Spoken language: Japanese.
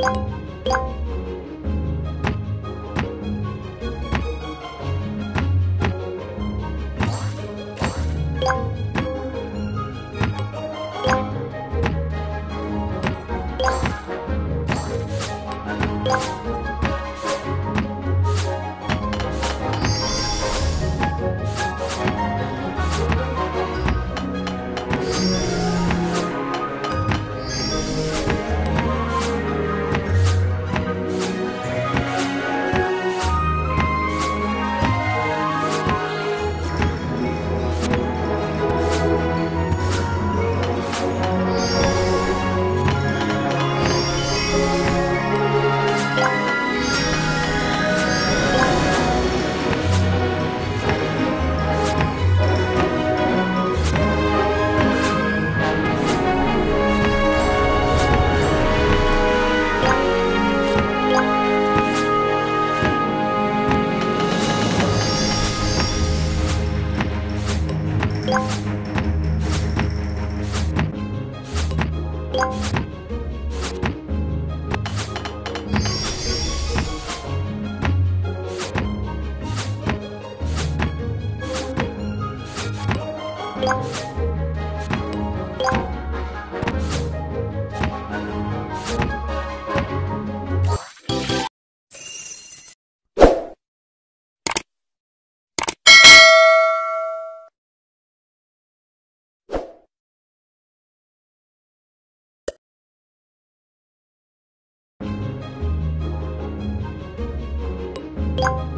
you you you